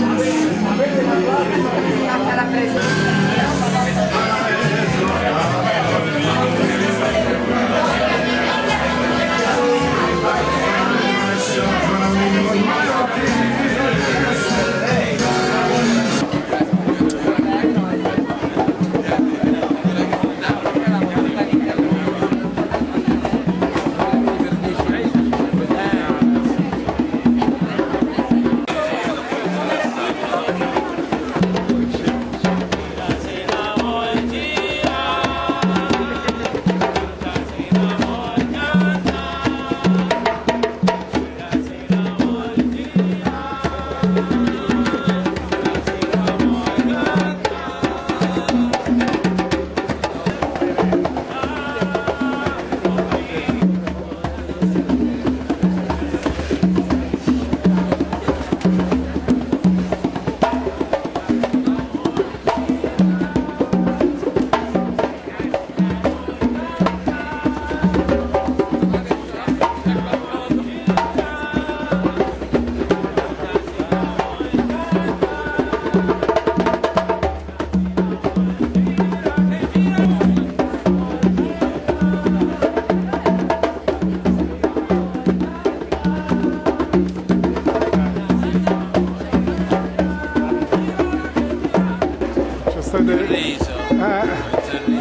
Yes. so that it, uh,